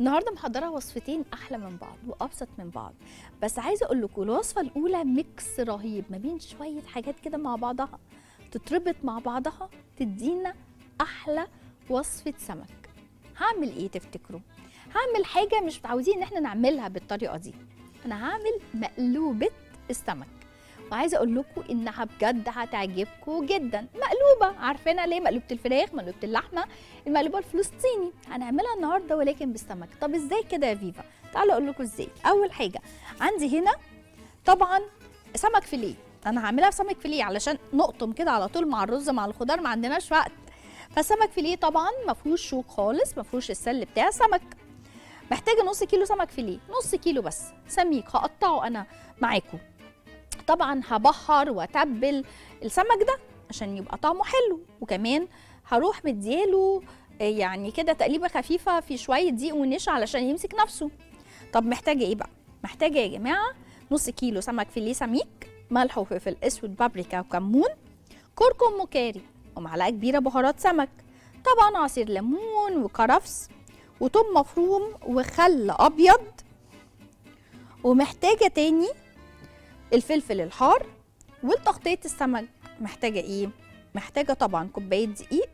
النهارده محضره وصفتين أحلى من بعض وابسط من بعض. بس عايزه أقول لكم الوصفه الاولى ميكس رهيب ما بين شوية حاجات كده مع بعضها تتربط مع بعضها تدينا أحلى وصفه سمك. هعمل إيه تفتكروا؟ هعمل حاجة مش متعودين ان إحنا نعملها بالطريقة دي. أنا هعمل مقلوبه السمك. وعايزه أقول لكم إنها بجد هتعجبكم جدا. مقلوبة. عارفينها ليه مقلوبة الفراخ مقلوبة اللحمة المقلوبة الفلسطيني. هنعملها النهارده ولكن بالسمك. طب إزاي كده يا فيفا؟ تعالوا أقول لكم إزاي. أول حاجة عندي هنا طبعا سمك فيليه. أنا هعملها سمك فيليه علشان نقطم كده على طول مع الرز مع الخضار ما عندناش وقت. فالسمك فيليه طبعا ما فيهوش شوك خالص ما فيهوش السل بتاع السمك محتاجة نص كيلو سمك فيليه. نص كيلو بس. سميك هقطعه أنا معاكم. طبعا هبحر وأتبل السمك ده عشان يبقى طعمه حلو. وكمان هروح مدياله آه، يعني كده تقليبة خفيفة في شوية دقيق ونشا علشان يمسك نفسه. طب محتاجة إيه بقى؟ محتاجة يا جماعة نص كيلو سمك فيليه سميك ملح وفلفل أسود بابريكا وكمون كركم وكاري ومعلقة كبيرة بهارات سمك. طبعا عصير ليمون وكرفس وثوم مفروم وخل أبيض. ومحتاجة تاني الفلفل الحار والتغطية السمك. محتاجة إيه؟ محتاجة طبعا كوباية دقيق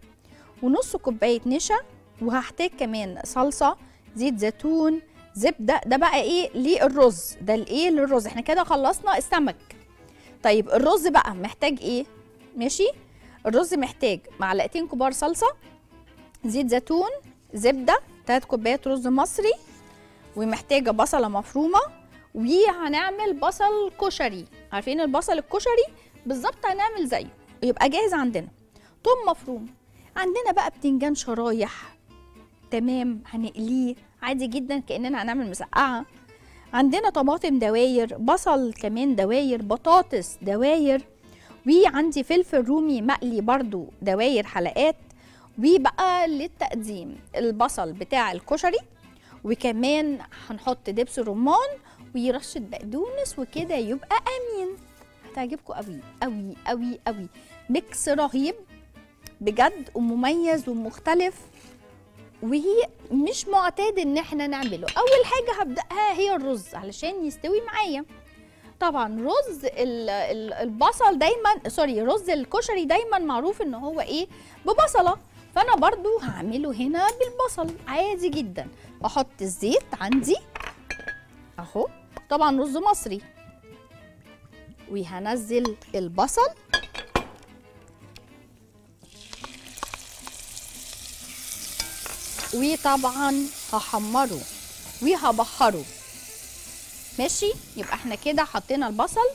ونص كوباية نشا وهحتاج كمان صلصة زيت زيتون زبدة. ده بقى إيه؟ للرز. ده الإيه؟ للرز. إحنا كده خلصنا السمك. طيب الرز بقى محتاج إيه؟ ماشي؟ الرز محتاج معلقتين كبار صلصة زيت زيتون زبدة تلات كوبايات رز مصري ومحتاجة بصلة مفرومة وهنعمل بصل كشري. عارفين البصل الكشري؟ بالظبط هنعمل زيه. يبقى جاهز عندنا. توم مفروم. عندنا بقى بتنجان شرايح. تمام هنقليه. عادي جدا كأننا هنعمل مسقعة. عندنا طماطم دواير بصل كمان دواير بطاطس دواير وعندي فلفل رومي مقلي برضو دواير حلقات وبقى للتقديم البصل بتاع الكشري وكمان هنحط دبس رمان ورشه بقدونس وكده يبقى يامي. هتعجبكم قوي قوي قوي قوي. mix رهيب بجد ومميز ومختلف وهي مش معتاد إن إحنا نعمله. أول حاجة هبدأها هي الرز علشان يستوي معايا. طبعا رز ال- ال- البصل دايما sorry رز الكشري دايما معروف إن هو إيه؟ ببصلة. فأنا برضو هعمله هنا بالبصل. عادي جدا. بحط الزيت عندي. أهو. طبعا رز مصري. وهنزل البصل. وطبعا هحمره وهبخره ماشي؟ يبقى إحنا كده حطينا البصل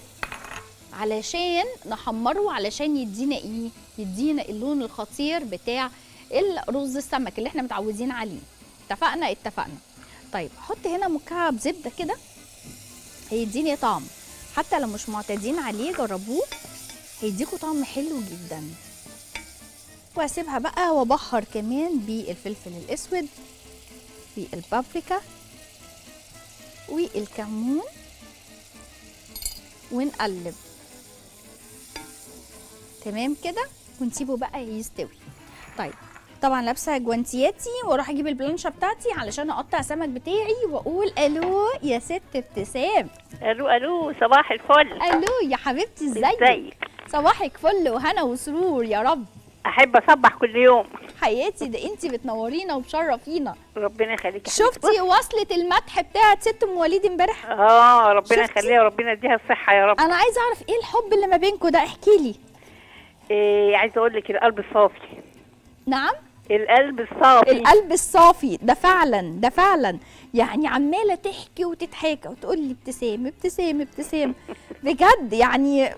علشان نحمره علشان يدينا إيه؟ يدينا اللون الخطير بتاع الرز السمك اللي إحنا متعودين عليه. اتفقنا؟ اتفقنا. طيب أحط هنا مكعب زبدة كده. هيديني طعم. حتى لو مش معتادين عليه جربوه. هيديكوا طعم حلو جدا. واسيبها بقى وابخر كمان بالفلفل الأسود والبابريكا والكمون ونقلب. تمام كده؟ ونسيبه بقى يستوي. طيب طبعا لابسة جوانتياتي وأروح أجيب البلانشة بتاعتي علشان أقطع السمك بتاعي وأقول ألو يا ست ابتسام. ألو ألو صباح الفل. ألو يا حبيبتي إزيك؟ إزيك؟ صباحك فل وهنا وسرور يا رب. أحب أصبح كل يوم. حياتي ده انت بتنورينا وبتشرفينا. ربنا يخليك يا حبيبتي. شفتي وصلة المدح بتاعت ست أم وليد امبارح؟ آه ربنا؟ يخليها وربنا يديها الصحة يا رب. أنا عايزة أعرف إيه الحب اللي ما بينكم ده؟ احكي لي. إيه عايزة أقول لك القلب الصافي. نعم؟ القلب الصافي. القلب الصافي. ده فعلا ده فعلا. يعني عمالة تحكي وتتحاكى وتقول لي ابتسام ابتسام ابتسام بجد يعني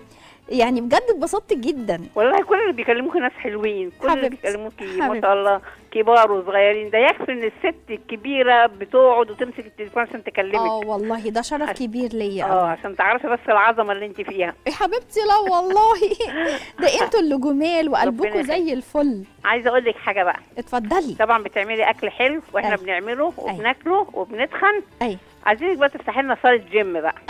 يعني بجد اتبسطت جدا. والله كل اللي بيكلموكي ناس حلوين كل اللي بيكلموكي ما. شاء الله. كبار وصغيرين. ده يكفي إن الست الكبيرة بتقعد وتمسك التليفون عشان آه تكلمك والله ده شرف كبير ليا. آه عشان تعرفي بس العظمة اللي انت فيها. يا حبيبتي لا والله. ده أنتوا اللي جمال وقلبكم زي الفل. عايزة أقول لك حاجة بقى. اتفضلي. طبعا بتعملي أكل حلو وإحنا أيوة. بنعمله وبناكله وبنتخن. أي. عايزينك بقى تفتحي لنا صالة جيم بقى.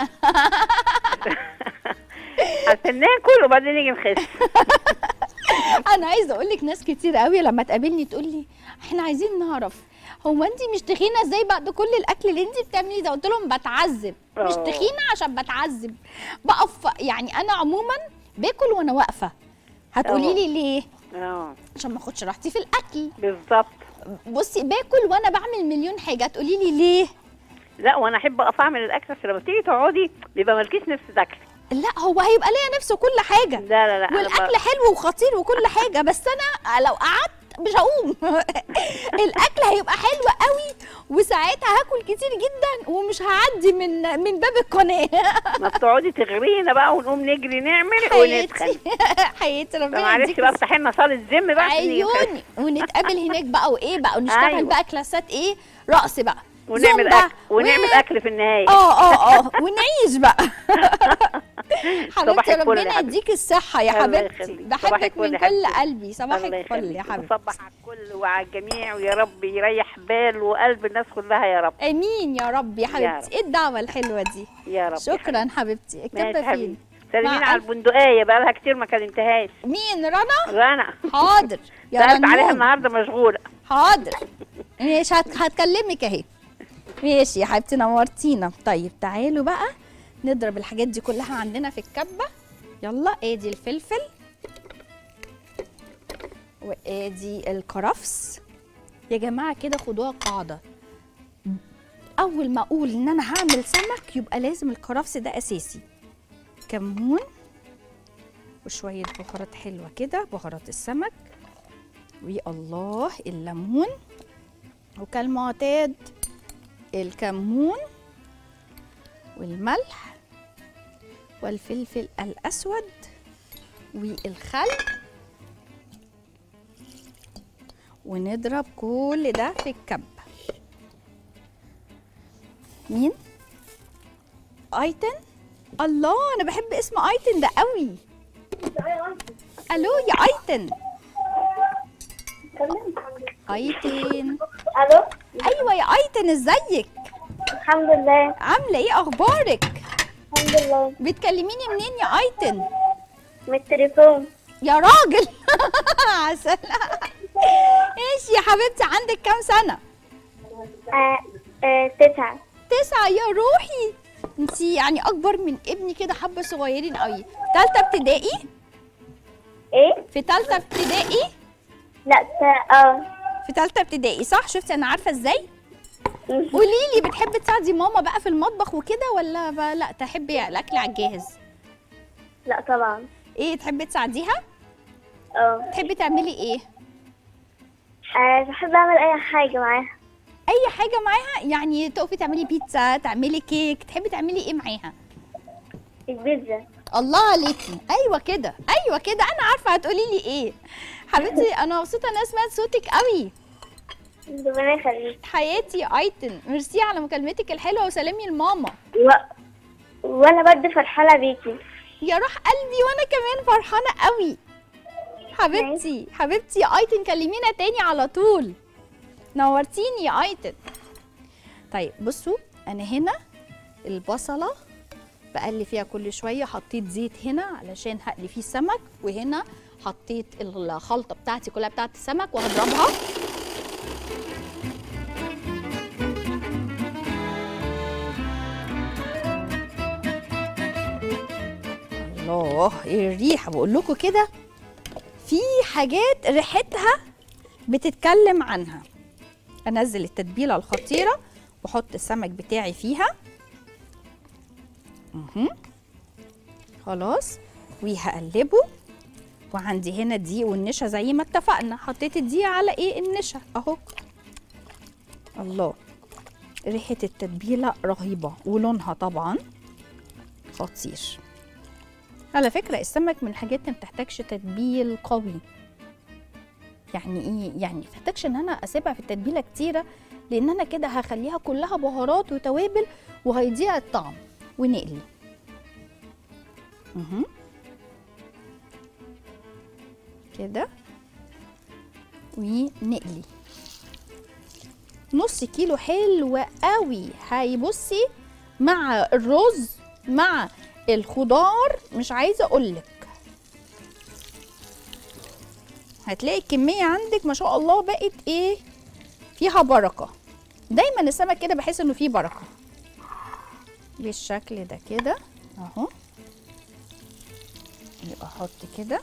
عشان ناكل وبعدين نيجي نخس. أنا عايزة أقول لك ناس كتير قوي لما تقابلني تقول لي إحنا عايزين نعرف هو انت مش تخينة إزاي بعد كل الأكل اللي انت بتعمليه ده؟ قلت لهم بتعذب مش آه. تخينة عشان بتعذب. بقف يعني أنا عموما باكل وأنا واقفة. هتقولي. لي ليه؟ آه. عشان ما أخدش راحتي في الأكل. بالظبط. بصي باكل وأنا بعمل مليون حاجة. تقولي لي ليه؟ لا وأنا أحب أقف أعمل الأكل عشان لما تيجي تقعدي بيبقى مالكيش نفس تاكلي. لا هو هيبقى ليا نفس كل حاجة. لا لا لا والأكل حلو وخطير وكل حاجة بس أنا لو قعدت مش هقوم. الأكل هيبقى حلو قوي وساعتها هاكل كتير جدا ومش هعدي من من باب القناة. ما بتقعدي تغرينا بقى ونقوم نجري نعمل ونتخن. حياتي ربنا معلش بقى افتحي لنا صالة جيم بقى. عيوني. ونتقابل هناك بقى وإيه بقى؟ ونشتغل أيوة. بقى كلاسات إيه؟ رقص بقى. ونعمل اكل ونعمل و- أكل في النهاية. آه آه آه ونعيش بقى. صباح حبيبتي ربنا. يديك الصحة يا حبيبتي. صباح بحبك من كل. قلبي. صباح الفل يا. حبيبتي. وصبح على الكل وعلى الجميع. ويا رب يريح بال وقلب الناس كلها يا رب. آمين يا رب يا حبيبتي. إيه الدعوة الحلوة دي؟ يا رب شكرا حبيبتي. ماشي الكبدة حبيبي فين سلمين على البندقية. بقى لها كتير ما كلمتهاش. مين؟ رنا؟ رنا. حاضر. يا سألت عليها النهارده مشغولة. حاضر. هت... هتكلمك أهي. ماشي يا حبيبتي نورتينا. طيب تعالوا بقى نضرب الحاجات دي كلها عندنا في الكبة. يلا ادي الفلفل وادي الكرفس. يا جماعة كده خدوها قاعدة. أول ما أقول إن أنا هعمل سمك يبقى لازم الكرفس ده أساسي. كمون وشوية بهارات حلوة كده بهارات السمك والله الليمون وكالمعتاد. الكمون والملح والفلفل الأسود والخل. ونضرب كل ده في الكب. مين؟ أيتن؟ الله أنا بحب اسم أيتن ده قوي. ألو يا أيتن. أيتن. ألو؟ أيوه يا أيتن إزيك؟ الحمد لله. عاملة إيه؟ أخبارك؟ الحمد لله. بتكلميني منين يا أيتن؟ من التليفون. يا راجل! عسل. إيش يا حبيبتي عندك كام سنة؟ آه آه تسعة. تسعة يا روحي. انتي يعني أكبر من ابني كده حبة صغيرين قوي تالتة ابتدائي؟ إيه؟ في تالتة ابتدائي؟ لا آه. في تالتة ابتدائي صح؟ شفتي أنا عارفة إزاي؟ قولي لي بتحبي تساعدي ماما بقى في المطبخ وكده ولا لا تحبي الأكل على الجاهز؟ لا طبعا. إيه تحبي تساعديها؟ آه. تحبي تعملي إيه؟ آه، بحب أعمل أي حاجة معاها. أي حاجة معاها؟ يعني تقفي تعملي بيتزا تعملي كيك تحبي تعملي إيه معاها؟ البيتزا. الله عليكي أيوه كده أيوه كده. أنا عارفة هتقولي لي إيه. حبيبتي أنا مبسوطة إن أنا سمعت صوتك قوي ربنا يخليك. حياتي يا ايتن. ميرسي على مكالمتك الحلوة وسلامي لماما. و... وأنا برضه فرحانة بيكي. يا روح قلبي وأنا كمان فرحانة قوي. حبيبتي حبيبتي ايتن كلمينا تاني على طول. نورتيني يا ايتن. طيب بصوا أنا هنا البصلة بقلي فيها كل شوية حطيت زيت هنا علشان هقلي فيه السمك وهنا حطيت الخلطة بتاعتي كلها بتاعت السمك وهضربها. إيه الريحة. بقول لكم كده في حاجات ريحتها بتتكلم عنها. أنزل التتبيلة الخطيرة وأحط السمك بتاعي فيها. مهم. خلاص. وهقلبه. وعندي هنا دقيق والنشا زي ما اتفقنا. حطيت الدقيق على إيه؟ النشا. أهو. الله. ريحة التتبيلة رهيبة ولونها طبعا خطير. على فكرة السمك من الحاجات اللي ما بتحتاجش تتبيل قوي. يعني إيه؟ يعني ما بتحتاجش إن أنا أسيبها في التتبيلة كتيرة لأن أنا كده هخليها كلها بهارات وتوابل وهيضيع الطعم ونقلي. مهم. كده. ونقلي. نص كيلو حلو قوي. هيبصي مع الرز مع الخضار مش عايزة أقولك. هتلاقي الكمية عندك ما شاء الله بقت إيه؟ فيها بركة. دايما السمك كده بحس إنه فيه بركة. بالشكل ده كده أهو. يبقى أحط كده.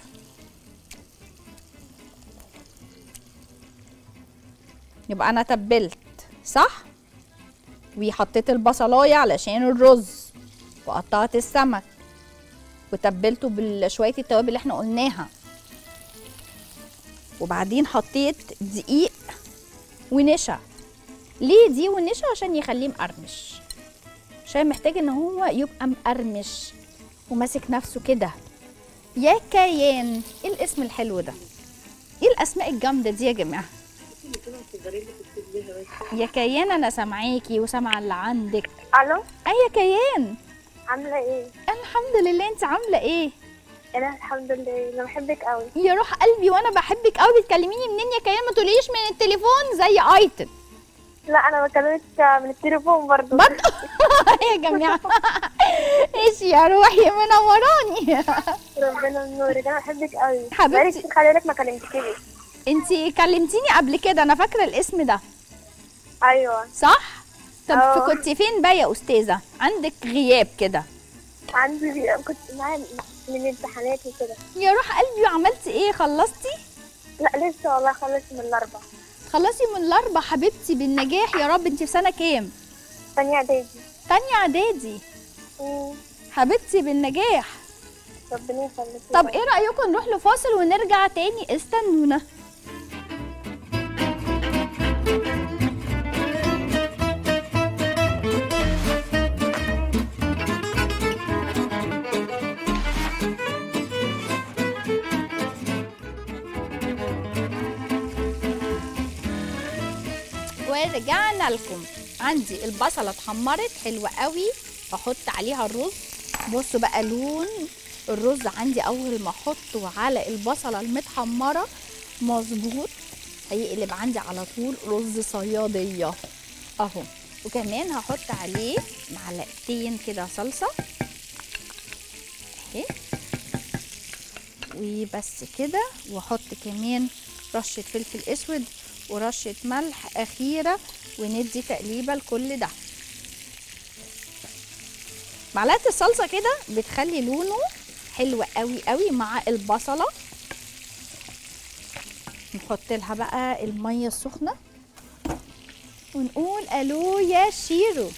يبقى أنا تبلت صح؟ وحطيت البصلاية علشان الرز. وقطعت السمك وتبلته بشويه التوابل اللي إحنا قلناها. وبعدين حطيت دقيق ونشا. ليه دي ونشا؟ عشان يخليه مقرمش. عشان محتاج ان هو يبقى مقرمش وماسك نفسه كده. يا كيان إيه الاسم الحلو ده؟ إيه الأسماء الجامدة دي يا جماعة؟ يا كيان أنا سامعاكي وسامعة اللي عندك. ألو؟ أي يا كيان. عاملة إيه؟ الحمد لله انت عاملة إيه؟ أنا الحمد لله أنا بحبك قوي يا روح قلبي وأنا بحبك قوي بتكلميني منين يا كيان ما تقوليش من التليفون زي ايتن لا أنا بكلمك من التليفون برضو. برضه يا جماعة. إيش يا روحي منوراني. ربنا ينورك أنا بحبك قوي حبيبتي. خلي بالك ما كلمتكيش. انت كلمتيني قبل كده أنا فاكرة الاسم ده. أيوه. صح؟ طب آه. كنت فين بقى يا أستاذة؟ عندك غياب كده. عندي كنت معايا من الامتحانات وكده. يا روح قلبي وعملتي إيه؟ خلصتي؟ لا لسه والله خلصت من الاربع خلصي من الاربع حبيبتي بالنجاح يا رب. انت في سنة كام؟ تانية إعدادي. تانية إعدادي. حبيبتي بالنجاح. ربنا يخليك طب إيه رأيكم نروح لفاصل ونرجع تاني؟ استنونا. ورجعنا لكم. عندي البصلة اتحمرت حلوة قوي. أحط عليها الرز. بصوا بقى لون الرز عندي أول ما أحطه على البصلة المتحمرة. مظبوط. هيقلب عندي على طول رز صيادية. أهو. وكمان هحط عليه معلقتين كده صلصة. أهي. وبس كده. وأحط كمان رشة فلفل أسود. ورشة ملح أخيرة وندي تقليبة لكل ده. معلقة الصلصة كده بتخلي لونه حلو قوي قوي مع البصلة. نحط لها بقى المية السخنة ونقول ألو يا شيرو.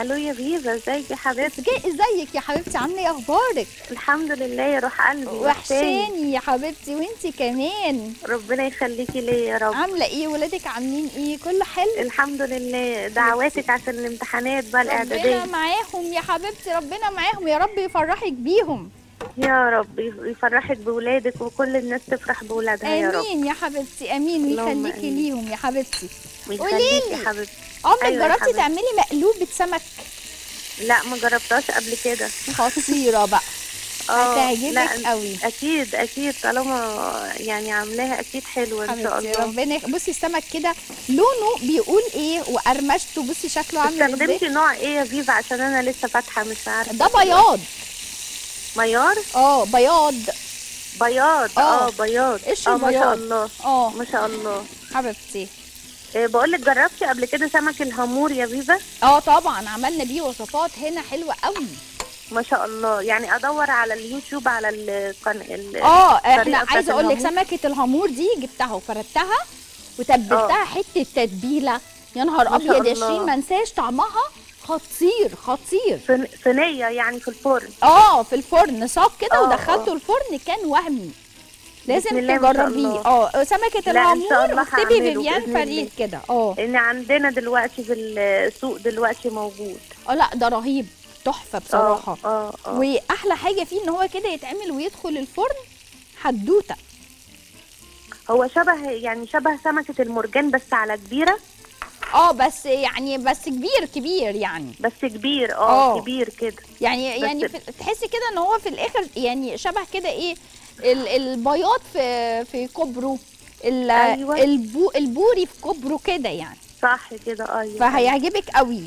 ألو يا فيفا إزيك يا حبيبتي؟ إزيك يا حبيبتي عاملة إيه أخبارك؟ الحمد لله يا روح قلبي. وحشاني يا حبيبتي وإنتي كمان؟ ربنا يخليكي ليا يا رب. عاملة إيه؟ ولادك عاملين إيه؟ كله حلو؟ الحمد لله. دعواتك عشان الامتحانات بقى ربنا الإعدادية. معاهم يا حبيبتي ربنا معاهم يا رب يفرحك بيهم. يا رب يفرحك بولادك وكل الناس تفرح بولادها يا رب. آمين يا حبيبتي آمين. ويخليكي. ليهم يا حبيبتي. قوليلي. يا حبيبتي. عمرك أيوة جربتي. تعملي مقلوبة سمك لا ما جربتهاش قبل كده. خطيرة بقى. آه هتعجبك قوي. أكيد أكيد. طالما يعني عاملاها أكيد حلوة إن شاء الله. ربنا. بصي السمك كده لونه بيقول إيه وقرمشته بصي شكله عامل استخدمتي إزاي؟ نوع إيه يا فيفا؟ عشان أنا لسه فاتحة مش عارفة. ده بياض. ميار آه بياض. بياض آه. آه بياض. قشر آه ما شاء. الله. آه. ما شاء الله. حبيبتي. إيه بقول لك جربتي قبل كده سمك الهامور يا فيفا؟ آه طبعا. عملنا بيه وصفات هنا حلوة قوي. ما شاء الله. يعني أدور على اليوتيوب على القن... ال... آه إحنا عايزة أقول لك. سمكة الهامور دي جبتها وفردتها وتبلتها حتة تتبيلة. يا نهار أبيض يا. شيرين ما انساش طعمها. خطير خطير. صينية يعني في الفرن. آه في الفرن. صاب كده آه، ودخلته آه. الفرن كان وهمي. لازم تجربيه. الله. آه سمكة واكتبي هعمله فيفيان فريد. كده. آه. إن عندنا دلوقتي في السوق دلوقتي موجود. آه لا ده رهيب. تحفة بصراحة. آه آه. وأحلى حاجة فيه إن هو كده يتعمل ويدخل الفرن حدوتة. هو شبه يعني شبه سمكة المرجان بس على كبيرة. آه بس يعني بس كبير كبير يعني بس كبير آه. آه كبير كده يعني يعني تحسي كده إن هو في الآخر يعني شبه كده إيه ال- البياض في في كبره أيوة. البو البوري في كبره كده يعني صح كده أيوه فهيعجبك قوي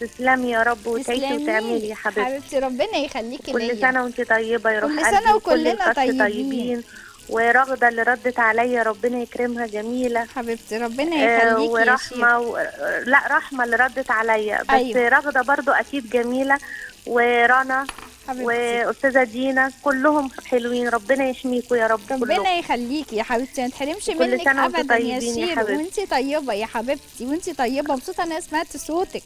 تسلمي يا رب وتعيشي. وتعملي يا حبيبتي حبيبتي ربنا يخليكي كل ليا سنة وانت طيبة يا روح كل وكل وكلنا طيبين. طيبين ورغدة اللي ردت عليا ربنا يكرمها جميلة. حبيبتي ربنا آه، يخليكي ورحمة و... لا رحمة اللي ردت عليا. بس أيوة. رغدة برضو أكيد جميلة. ورنا حبيبتي. وأستاذة دينا كلهم حلوين. ربنا يحميكوا يا رب كلهم. ربنا يخليكي يا حبيبتي. ما تحرمش منك ابدا يا حبيبتي. وانتي طيبة يا حبيبتي. وانتي طيبة. مبسوطة ان أنا سمعت صوتك.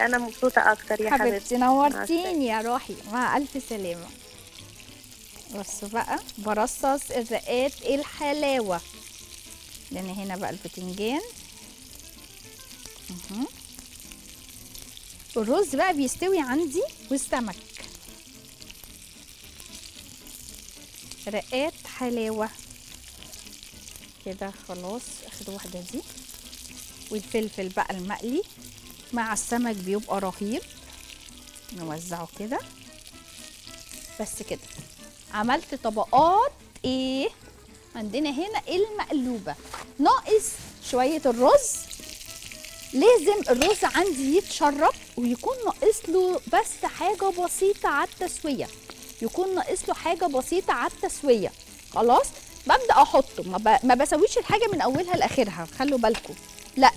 أنا مبسوطة أكتر يا حبيبتي. حبيبتي نورتيني يا روحي. مع ألف سلامة. بصوا بقى برصص الرقات الحلاوة. لأن هنا بقى البتنجان. الرز بقى بيستوي عندي والسمك. رقات حلاوة. كده خلاص آخد واحدة دي. والفلفل بقى المقلي مع السمك بيبقى رهيب. نوزعه كده. بس كده. عملت طبقات إيه؟ عندنا هنا المقلوبة. ناقص شوية الرز. لازم الرز عندي يتشرب ويكون ناقص له بس حاجة بسيطة على التسوية. يكون ناقص له حاجة بسيطة على التسوية. خلاص؟ ببدأ أحطه. ما, ب... ما بسويش الحاجة من أولها لآخرها. خلوا بالكم. لأ.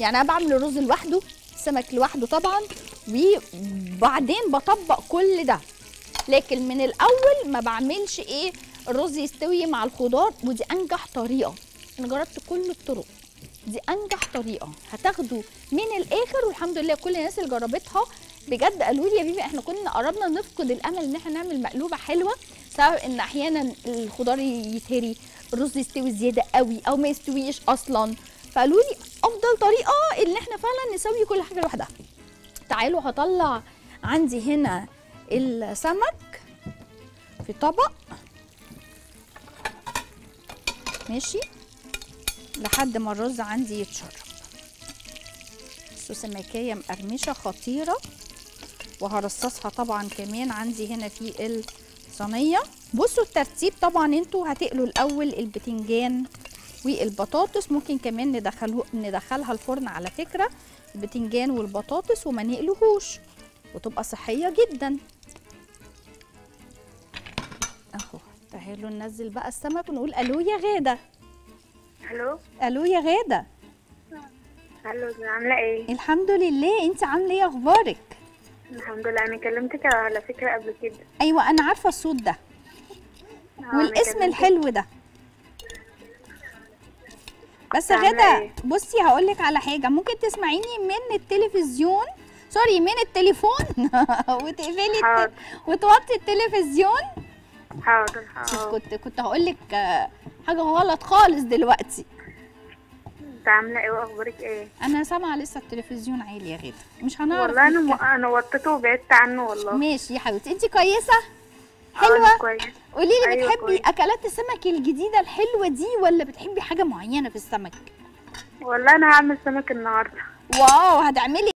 يعني أنا بعمل الرز لوحده السمك لوحده طبعا وبعدين بطبق كل ده. لكن من الأول ما بعملش إيه الرز يستوي مع الخضار ودي أنجح طريقة. أنا جربت كل الطرق. دي أنجح طريقة. هتاخدوا من الآخر والحمد لله كل الناس اللي جربتها بجد قالوا لي يا بيبي إحنا كنا قربنا نفقد الأمل إن إحنا نعمل مقلوبة حلوة بسبب إن أحيانا الخضار يتهري الرز يستوي زيادة قوي أو ما يستويش أصلا. فقالوا لي أفضل طريقة إن إحنا فعلا نسوي كل حاجة لوحدها. تعالوا هطلع عندي هنا السمك في طبق. ماشي. لحد ما الرز عندي يتشرب. بصوا سمكية مقرمشة خطيرة. وهرصصها طبعا كمان عندي هنا في الصينية. بصوا الترتيب طبعا أنتوا هتقلوا الأول البتنجان والبطاطس. ممكن كمان ندخله ندخلها الفرن على فكرة. البتنجان والبطاطس وما نقلهوش. وتبقى صحية جدا. أهو تعالوا ننزل بقى السمك ونقول ألو يا غادة. ألو؟ ألو يا غادة. ألو عاملة إيه؟ الحمد لله أنت عاملة إيه أخبارك؟ الحمد لله أنا كلمتك على فكرة قبل كده. أيوه أنا عارفة الصوت ده. آه، والاسم. الحلو ده. بس غادة إيه؟ بصي هقولك على حاجة. ممكن تسمعيني من التلفزيون؟ سوري من التليفون. وتقفلي الت... وتوطي التلفزيون؟ حاضر حاضر. كنت كنت هقولك آه، حاجة غلط خالص دلوقتي. انت عاملة إيه؟ واخبارك إيه؟ أنا سامعة لسه التلفزيون عالي يا غادة مش هنعرف والله أنا م... أنا وطيته وبعدت عنه والله. ماشي يا حبيبتي. انت كويسة؟ أنا حلوة؟ كويس قولي لي أيوة بتحبي كويس. أكلات السمك الجديدة الحلوة دي ولا بتحبي حاجة معينة في السمك؟ والله أنا هعمل سمك النهارده. واو هتعملي